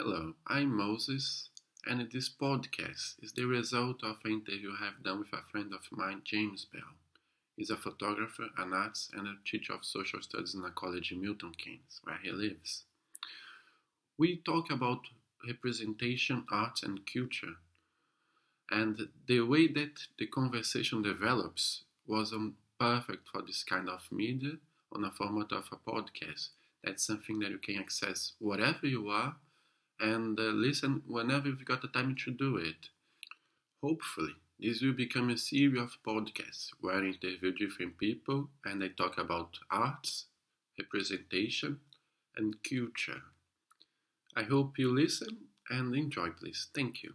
Hello, I'm Moyses, and this podcast is the result of an interview I have done with a friend of mine, James Bell. He's a photographer, an artist, and a teacher of social studies in a college in Milton Keynes, where he lives. We talk about representation, art, and culture, and the way that the conversation develops was um, perfect for this kind of media on a format of a podcast. That's something that you can access wherever you are and uh, listen whenever you've got the time to do it. Hopefully, this will become a series of podcasts where I interview different people and I talk about arts, representation, and culture. I hope you listen and enjoy, please. Thank you.